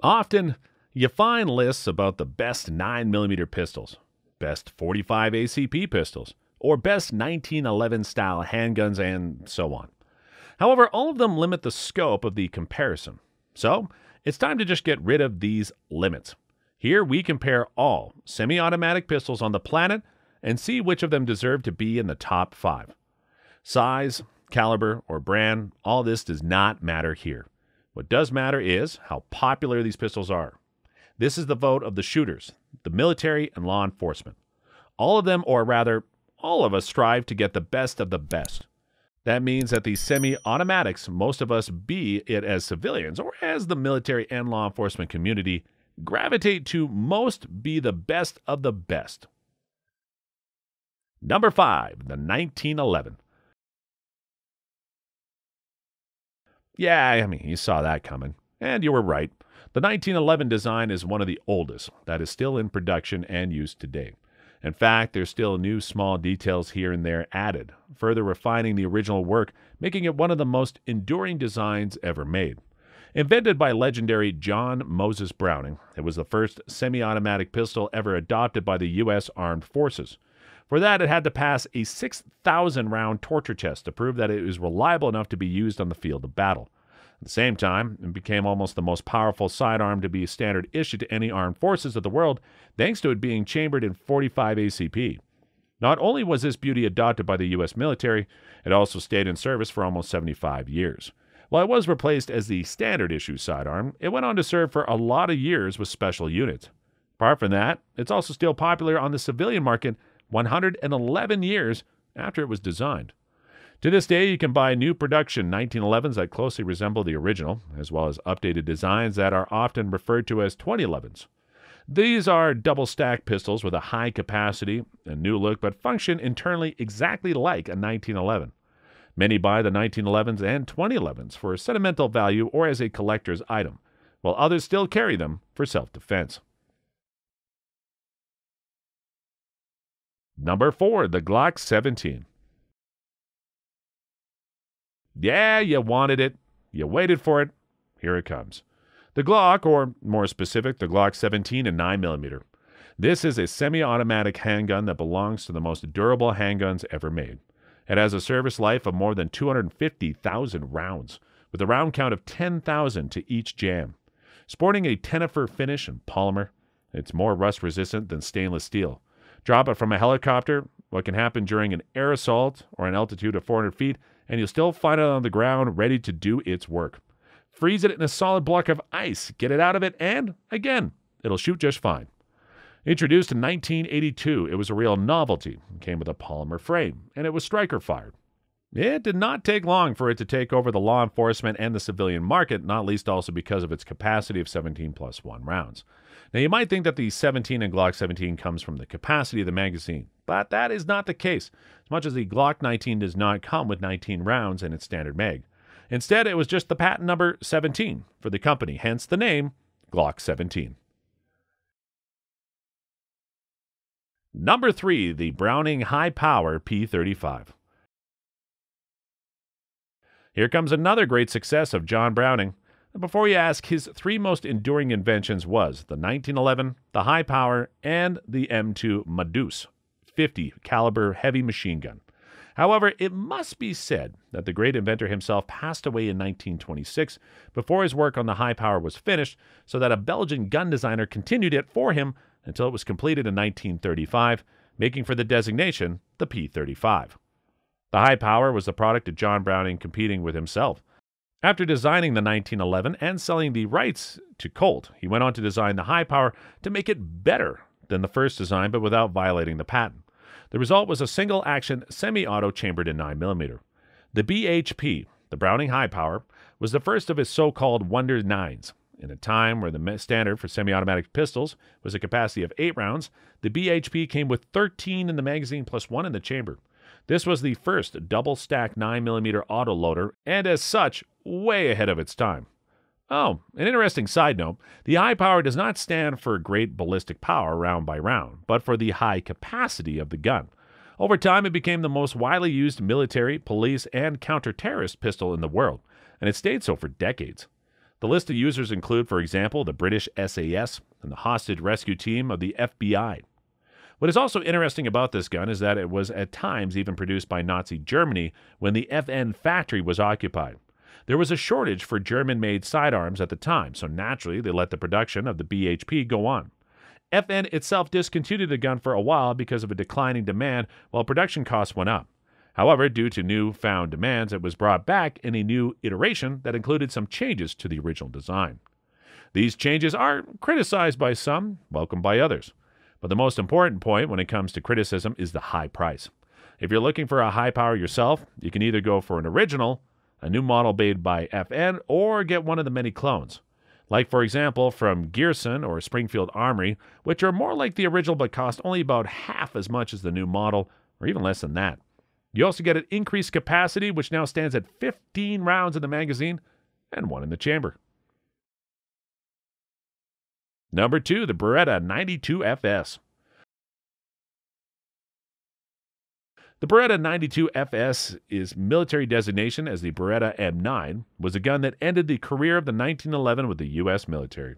Often, you find lists about the best 9mm pistols, best 45 ACP pistols, or best 1911 style handguns, and so on. However, all of them limit the scope of the comparison. So, it's time to just get rid of these limits. Here we compare all semi automatic pistols on the planet and see which of them deserve to be in the top five. Size, caliber, or brand, all this does not matter here. What does matter is how popular these pistols are. This is the vote of the shooters, the military, and law enforcement. All of them, or rather, all of us, strive to get the best of the best. That means that these semi automatics, most of us, be it as civilians or as the military and law enforcement community, gravitate to most be the best of the best. Number 5, the 1911. Yeah, I mean, you saw that coming. And you were right. The 1911 design is one of the oldest that is still in production and used today. In fact, there's still new small details here and there added, further refining the original work, making it one of the most enduring designs ever made. Invented by legendary John Moses Browning, it was the first semi automatic pistol ever adopted by the U.S. Armed Forces. For that, it had to pass a 6,000 round torture test to prove that it was reliable enough to be used on the field of battle. At the same time, it became almost the most powerful sidearm to be standard issue to any armed forces of the world, thanks to it being chambered in 45 ACP. Not only was this beauty adopted by the U.S. military, it also stayed in service for almost 75 years. While it was replaced as the standard issue sidearm, it went on to serve for a lot of years with special units. Apart from that, it's also still popular on the civilian market 111 years after it was designed. To this day, you can buy new production 1911s that closely resemble the original, as well as updated designs that are often referred to as 2011s. These are double stack pistols with a high capacity and new look, but function internally exactly like a 1911. Many buy the 1911s and 2011s for sentimental value or as a collector's item, while others still carry them for self defense. Number 4, the Glock 17. Yeah, you wanted it. You waited for it. Here it comes. The Glock, or more specific, the Glock 17 and 9mm. This is a semi automatic handgun that belongs to the most durable handguns ever made. It has a service life of more than 250,000 rounds, with a round count of 10,000 to each jam. Sporting a tenifer finish and polymer, it's more rust resistant than stainless steel. Drop it from a helicopter, what can happen during an air assault or an altitude of 400 feet, and you'll still find it on the ground ready to do its work. Freeze it in a solid block of ice, get it out of it, and again, it'll shoot just fine. Introduced in 1982, it was a real novelty. It came with a polymer frame, and it was striker fired. It did not take long for it to take over the law enforcement and the civilian market, not least also because of its capacity of 17 plus 1 rounds. Now, you might think that the 17 and Glock 17 comes from the capacity of the magazine, but that is not the case, as much as the Glock 19 does not come with 19 rounds in its standard mag. Instead, it was just the patent number 17 for the company, hence the name Glock 17. Number 3, the Browning High Power P35. Here comes another great success of John Browning. Before you ask, his three most enduring inventions was the 1911, the High Power, and the M2 Ma Deuce 50 caliber heavy machine gun. However, it must be said that the great inventor himself passed away in 1926 before his work on the high power was finished, so that a Belgian gun designer continued it for him until it was completed in 1935, making for the designation the P 35. The high power was the product of John Browning competing with himself. After designing the 1911 and selling the rights to Colt, he went on to design the high power to make it better than the first design but without violating the patent. The result was a single action semi auto chambered in 9mm. The BHP, the Browning High Power, was the first of his so called Wonder Nines. In a time where the standard for semi automatic pistols was a capacity of 8 rounds, the BHP came with 13 in the magazine plus 1 in the chamber. This was the first double stack 9mm autoloader, and as such, way ahead of its time. Oh, an interesting side note the high power does not stand for great ballistic power round by round, but for the high capacity of the gun. Over time, it became the most widely used military, police, and counter terrorist pistol in the world, and it stayed so for decades. The list of users include, for example, the British SAS and the hostage rescue team of the FBI. What is also interesting about this gun is that it was at times even produced by Nazi Germany when the FN factory was occupied. There was a shortage for German made sidearms at the time, so naturally they let the production of the BHP go on. FN itself discontinued the gun for a while because of a declining demand while production costs went up. However, due to new found demands, it was brought back in a new iteration that included some changes to the original design. These changes are criticized by some, welcomed by others. But the most important point when it comes to criticism is the high price. If you're looking for a high power yourself, you can either go for an original, a new model made by FN, or get one of the many clones. Like, for example, from Girsan or Springfield Armory, which are more like the original but cost only about half as much as the new model, or even less than that. You also get an increased capacity, which now stands at 15 rounds in the magazine and one in the chamber. Number two, the Beretta 92FS. The Beretta 92FS is military designation as the Beretta M9 was a gun that ended the career of the 1911 with the U.S. military.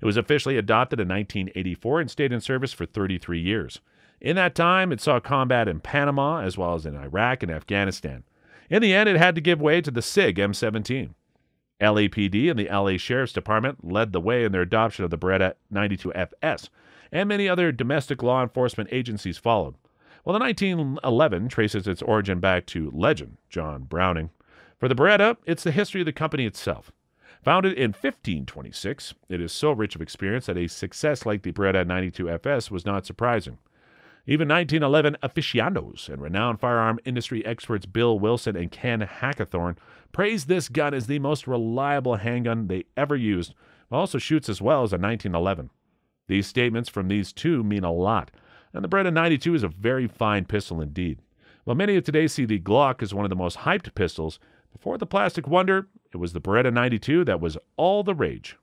It was officially adopted in 1984 and stayed in service for 33 years. In that time, it saw combat in Panama as well as in Iraq and Afghanistan. In the end, it had to give way to the SIG M17. LAPD and the LA Sheriff's Department led the way in their adoption of the Beretta 92FS, and many other domestic law enforcement agencies followed. Well, the 1911 traces its origin back to legend John Browning. For the Beretta, it's the history of the company itself. Founded in 1526, it is so rich of experience that a success like the Beretta 92FS was not surprising. Even 1911 aficionados and renowned firearm industry experts Bill Wilson and Ken Hackathorn praised this gun as the most reliable handgun they ever used, also shoots as well as a 1911. These statements from these two mean a lot, and the Beretta 92 is a very fine pistol indeed. While many of today see the Glock as one of the most hyped pistols, before the Plastic Wonder, it was the Beretta 92 that was all the rage.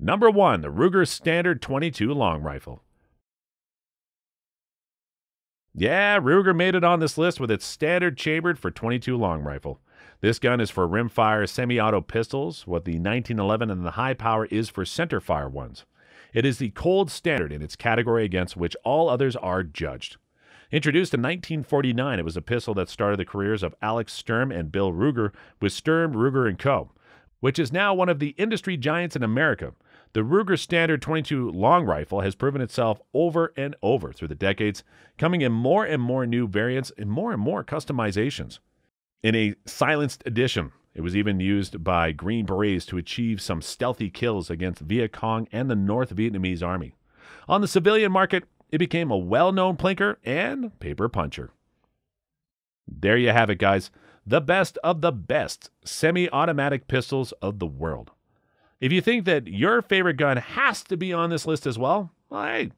Number 1, the Ruger Standard 22 Long Rifle. Yeah, Ruger made it on this list with its standard chambered for 22 long rifle. This gun is for rimfire semi-auto pistols, what the 1911 and the high power is for centerfire ones. It is the cold standard in its category against which all others are judged. Introduced in 1949, it was a pistol that started the careers of Alex Sturm and Bill Ruger with Sturm, Ruger & Co., which is now one of the industry giants in America. The Ruger Standard 22 long rifle has proven itself over and over through the decades, coming in more and more new variants and more and more customizations. In a silenced edition, it was even used by Green Berets to achieve some stealthy kills against Viet Cong and the North Vietnamese army. On the civilian market, it became a well known plinker and paper puncher. There you have it, guys. The best of the best semi automatic pistols of the world. If you think that your favorite gun has to be on this list as well, well hey,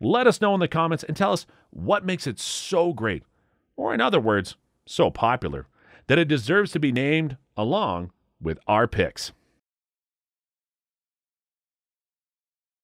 let us know in the comments and tell us what makes it so great, or in other words, so popular, that it deserves to be named along with our picks.